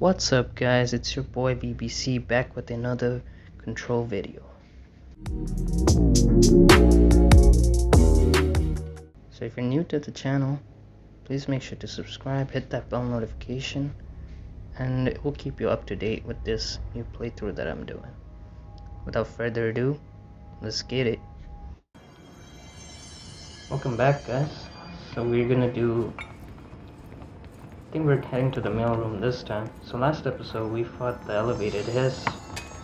What's up guys, it's your boy BBC back with another control video. So if you're new to the channel, please make sure to subscribe, hit that bell notification, and it will keep you up to date with this new playthrough that I'm doing. Without further ado, let's get it. Welcome back guys. So we're gonna do I think we're heading to the mailroom this time. So last episode we fought the elevated hiss.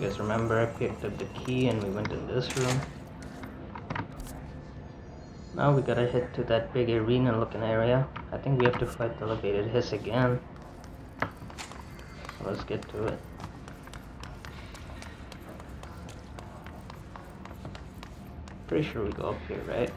You guys remember I picked up the key and we went in this room. Now we gotta head to that big arena looking area. I think we have to fight the elevated hiss again. So let's get to it. Pretty sure we go up here, right?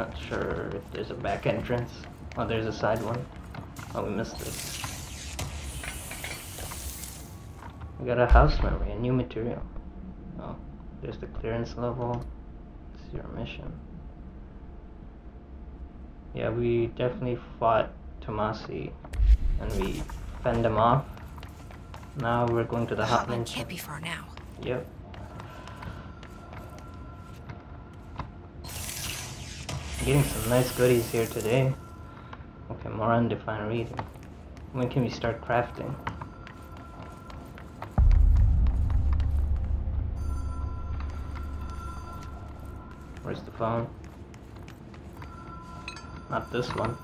Not sure if there's a back entrance. Oh, there's a side one. Oh, we missed this. We got a house memory, a new material. Oh, there's the clearance level. It's your mission. Yeah, we definitely fought Tomasi and we fend him off. Now we're going to the hotline. can't be far now. Yep. Getting some nice goodies here today. Okay, more undefined reading. When can we start crafting? Where's the phone? Not this one.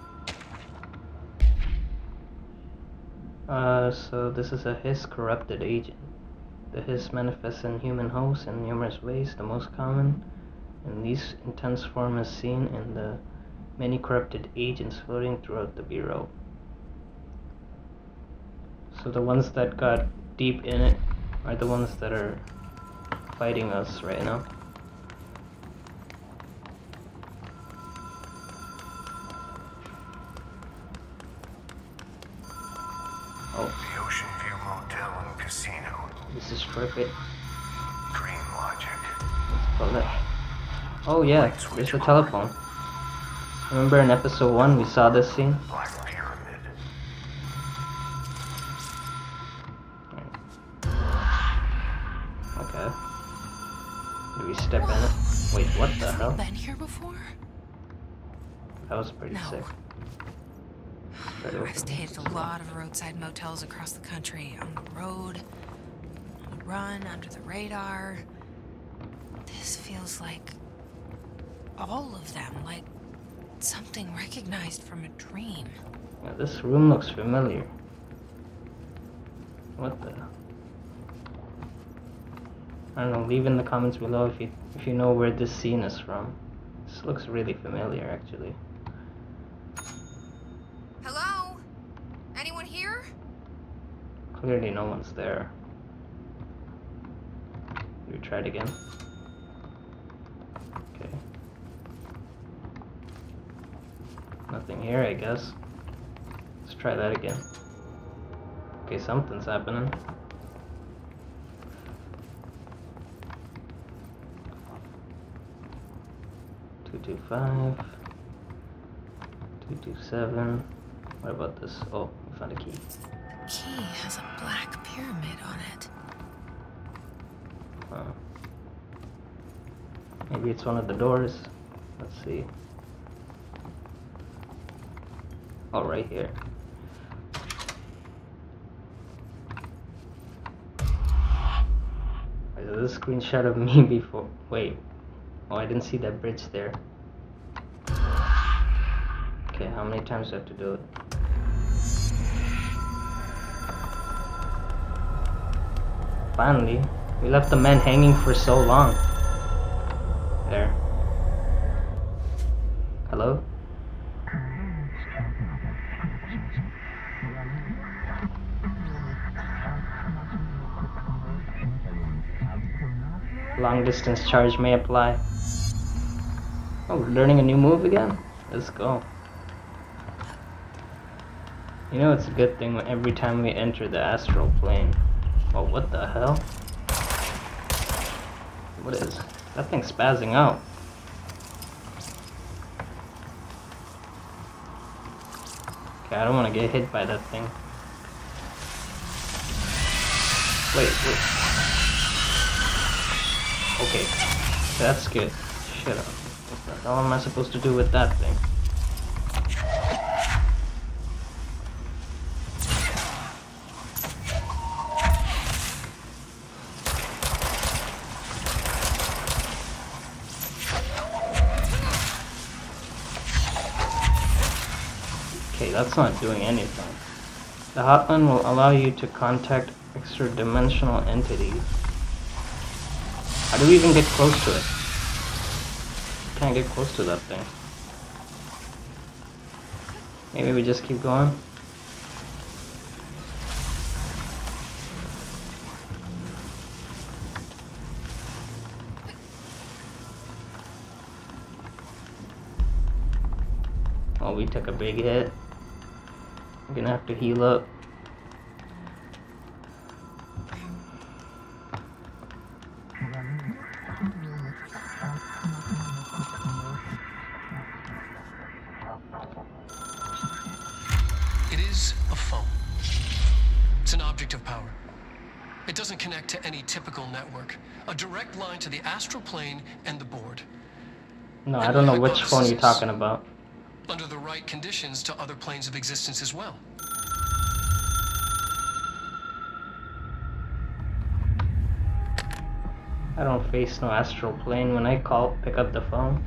Uh, so this is a Hiss corrupted agent. The Hiss manifests in human hosts in numerous ways, the most common and this intense form is seen in the many corrupted agents floating throughout the Bureau. So the ones that got deep in it are the ones that are fighting us right now. Oh. The Ocean View Motel and Casino. This is perfect. Dream logic. Let's pull it. Oh yeah, there's the telephone. Remember in episode 1 we saw this scene? Okay. Do we step in it? Wait, what the hell? Been here before? That was pretty No. sick. Try I've stayed at a lot of roadside motels across the country, on the road, on the run, under the radar. This feels like all of them, like something recognized from a dream. Yeah, this room looks familiar. What the? I don't know. Leave in the comments below if you if you know where this scene is from. This looks really familiar, actually. Hello? Anyone here? Clearly, no one's there. We try it again. Nothing here, I guess. Let's try that again. Okay, something's happening. Two two five. Two two seven. What about this? Oh, we found a key. The key has a black pyramid on it. Uh, maybe it's one of the doors. Let's see. Oh, right here. Is this a screenshot of me before? Wait. Oh, I didn't see that bridge there. Okay, how many times do I have to do it? Finally, we left the man hanging for so long. long distance charge may apply. Oh, we're learning a new move again? Let's go. You know it's a good thing when every time we enter the astral plane. Oh, what the hell? What is? That thing's spazzing out. Okay, I don't want to get hit by that thing. Wait, wait. Okay, that's good. Shut up. What the hell am I supposed to do with that thing? Okay, that's not doing anything. The hotline will allow you to contact extra-dimensional entities. How do we even get close to it? Can't get close to that thing. Maybe we just keep going? Oh, we took a big hit. I'm gonna have to heal up. It's an object of power. It doesn't connect to any typical network. A direct line to the astral plane and the board. No, I don't know which phone you're talking about. Under the right conditions to other planes of existence as well. I don't face no astral plane when I call, pick up the phone.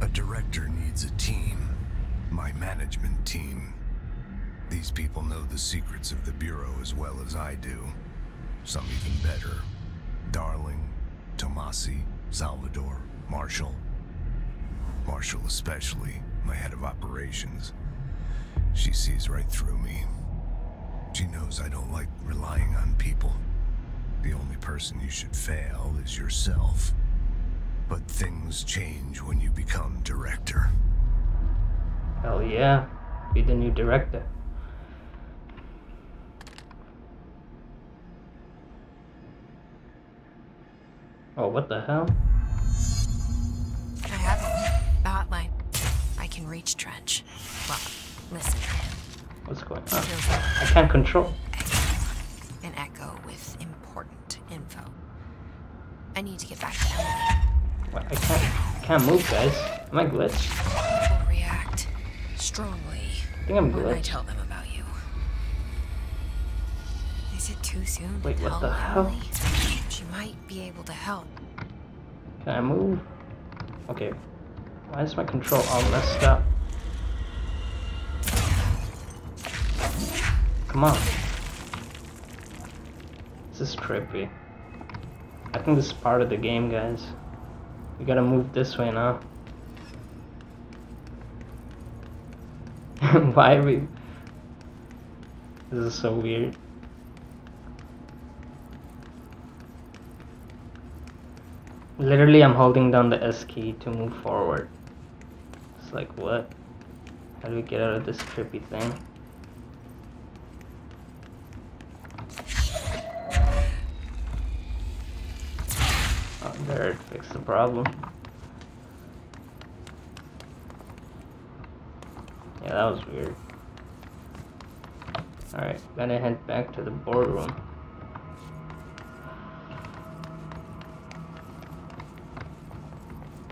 A director needs a team. My management team. These people know the secrets of the Bureau as well as I do. Some even better. Darling, Tomasi, Salvador, Marshall. Marshall especially, my head of operations. She sees right through me. She knows I don't like relying on people. The only person you should fail is yourself. But things change when you become director. Hell yeah, be the new director. Oh, what the hell? I have it. The hotline. I can reach Trench. Well, listen. What's going on? I can't control. an echo with important info. I need to get back to Emily. What, I can't, I can't move, guys. Am I glitched? React strongly I think I'm when I glitched. tell them about you. Is it too soon Wait, what the hell? Emily? Might be able to help. Can I move? Okay. Why is my control all messed up? Come on. This is trippy. I think this is part of the game, guys. We gotta move this way now. Why are we... This is so weird. Literally, I'm holding down the S key to move forward. It's like, what? How do we get out of this trippy thing? Oh, there, it fixed the problem. Yeah, that was weird. Alright, gotta head back to the boardroom.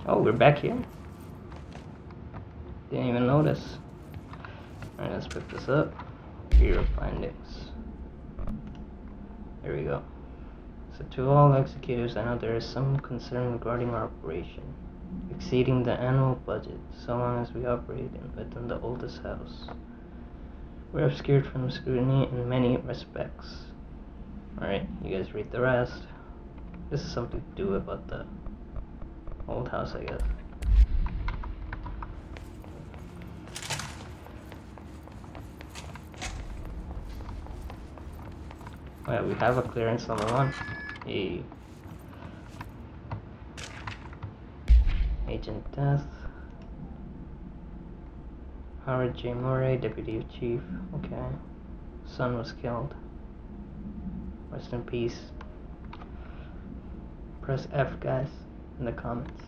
Oh, we're back here. Didn't even notice. Alright, let's pick this up. Here findings. There we go. So to all executors, I know there is some concern regarding our operation. Exceeding the annual budget, so long as we operate in, within the oldest house. We're obscured from scrutiny in many respects. Alright, you guys read the rest. This is something to do about the old house, I guess. Oh yeah, we have a clearance number one. Hey. Agent Death. Howard J. Murray, Deputy Chief. Okay. Son was killed. Rest in peace. Press F, guys, in the comments.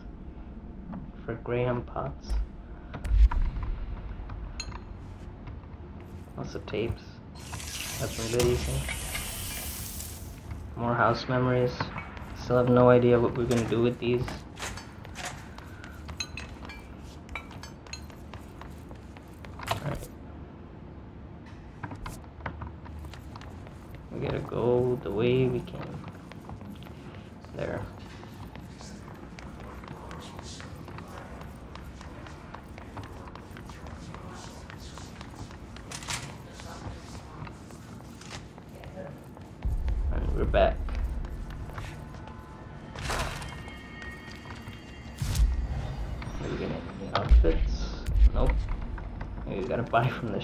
For Graham Potts. Lots of tapes. Got some goodies here. More house memories. Still have no idea what we're gonna do with these. Alright. We gotta go the way we can. There.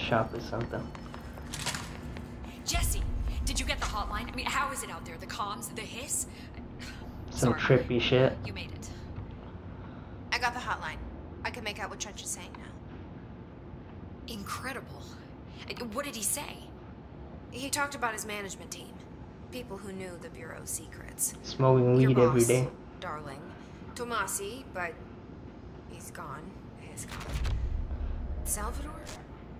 Shop or something. Jesse, did you get the hotline? I mean, how is it out there? The comms, the hiss? Some Sorry. trippy shit. You made it. I got the hotline. I can make out what Trench is saying now. Incredible. What did he say? He talked about his management team. People who knew the Bureau's secrets. Smoking weed every boss, day. Darling. Tomasi, but he's gone. He's gone. Salvador?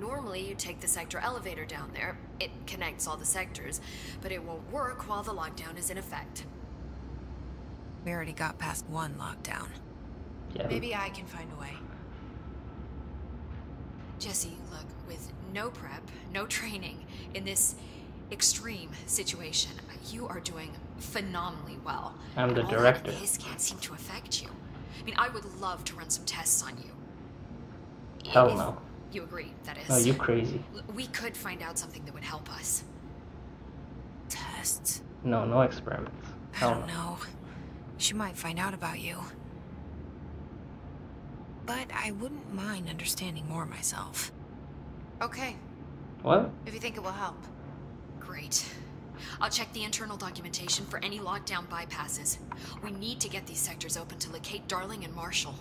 Normally, you take the sector elevator down there. It connects all the sectors, but it won't work while the lockdown is in effect. We already got past one lockdown. Yeah. Maybe I can find a way. Jesse, look, with no prep, no training, in this extreme situation, you are doing phenomenally well. I'm the All that director. His can't seem to affect you. I mean, I would love to run some tests on you. Hell If no. You agree, that is. No, you crazy. We could find out something that would help us. Tests? No, no experiments. I don't no. know. She might find out about you. But I wouldn't mind understanding more myself. Okay, What? if you think it will help. Great. I'll check the internal documentation for any lockdown bypasses. We need to get these sectors open to locate Darling and Marshall.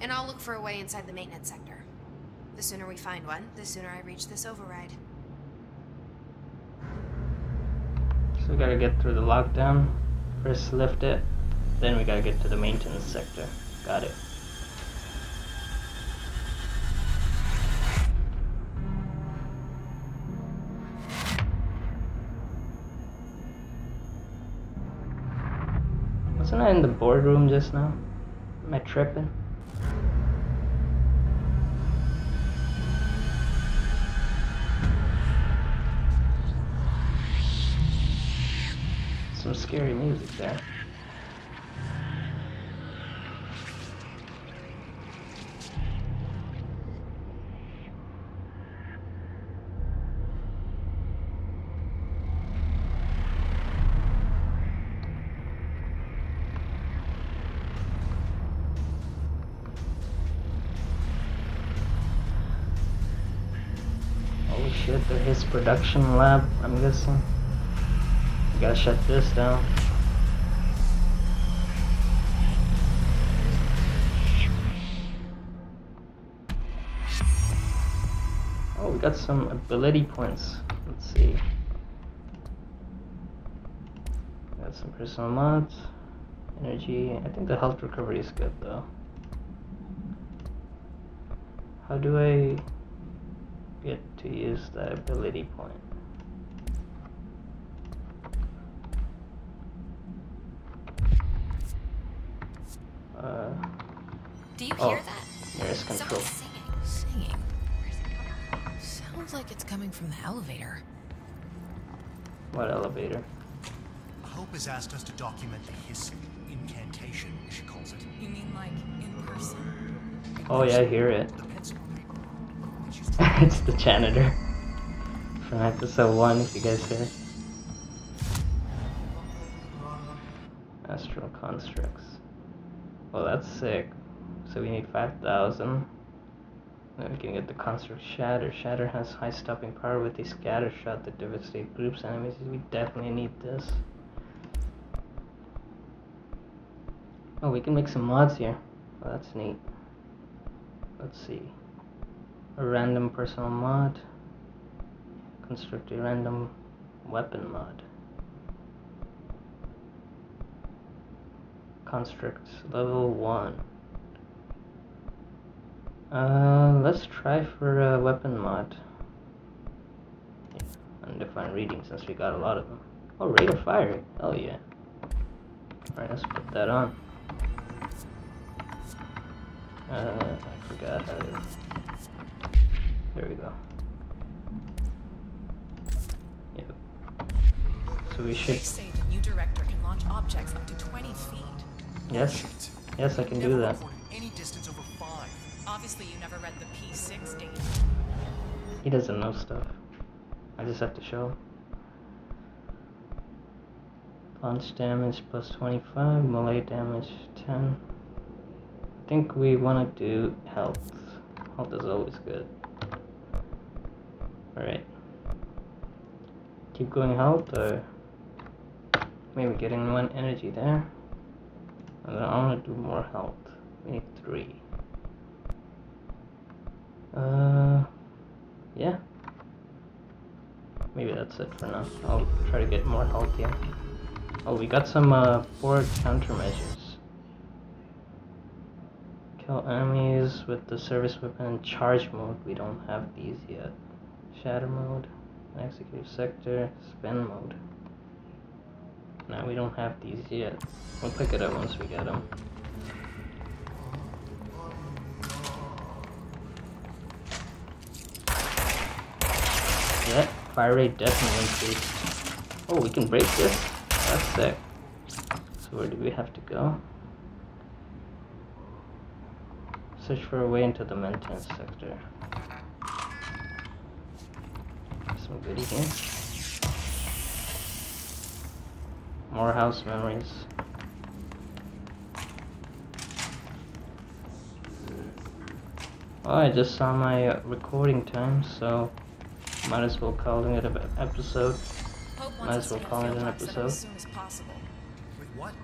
And I'll look for a way inside the maintenance sector. The sooner we find one, the sooner I reach this override. So we gotta get through the lockdown. First lift it. Then we gotta get to the maintenance sector. Got it. Wasn't I in the boardroom just now? Am I tripping? Some scary music there. Shit, they're his production lab, I'm guessing. Gotta shut this down. Oh, we got some ability points. Let's see. Got some personal mods, energy. I think the health recovery is good though. How do I get to use that ability point? Uh, Do you Oh, hear that? there's control. Someone's singing. Singing? It? Sounds like it's coming from the elevator. what elevator? Hope has asked us to document the hiss incantation, she calls it. You mean like in person? Oh yeah, I hear it. The pencil. And she's it's the janitor from episode one. If you guys hear. Astral constructs. That's sick. So we need five thousand. Then we can get the construct Shatter. Shatter has high stopping power with a scatter shot that devastates groups enemies. We definitely need this. Oh, we can make some mods here. Oh, that's neat. Let's see. A random personal mod. Construct a random weapon mod. Constructs level 1. Uh, let's try for a weapon mod. Undefined reading since we got a lot of them. Oh, rate of fire. Oh yeah. Alright, let's put that on. Uh, I forgot how to... There we go. Yep. So we should... say the new director can launch objects up to 20 feet. Yes? Yes, I can do that. any distance over five. Obviously, you never read the P6 data. He doesn't know stuff. I just have to show. Punch damage plus 25, melee damage 10. I think we want to do health. Health is always good. Alright. Keep going health or maybe getting one energy there. And I want to do more health. We need three. Uh, yeah. Maybe that's it for now. I'll try to get more health here. Oh, we got some uh, countermeasures. Kill enemies with the service weapon in charge mode. We don't have these yet. Shatter mode, execute sector, spin mode. No, we don't have these yet. We'll pick it up once we get them. Yeah, fire rate definitely increased. Oh, we can break this? That's sick. So where do we have to go? Search for a way into the maintenance sector. Some goodie here. More house memories. Oh, I just saw my uh, recording time, so might as well call it an episode. Might as well call it an docs set up episode. as soon as possible. What?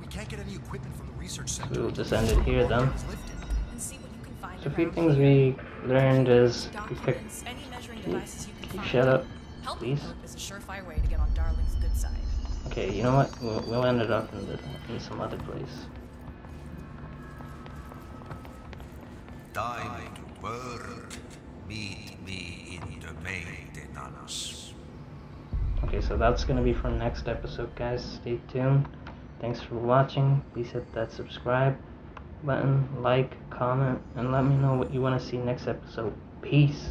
We can't get any equipment from the research center. So we'll just end it here then. It's lifted. And see what you can find So a few things we learned is we picked. Documents, any measuring Can you, devices can can you shut up, Helping please? Okay, you know what? We'll, we'll end it up in the in some other place. Time to work. Meet me in the maintenance. Okay, so that's gonna be for next episode, guys. Stay tuned. Thanks for watching. Please hit that subscribe button, like, comment, and let me know what you want to see next episode. Peace.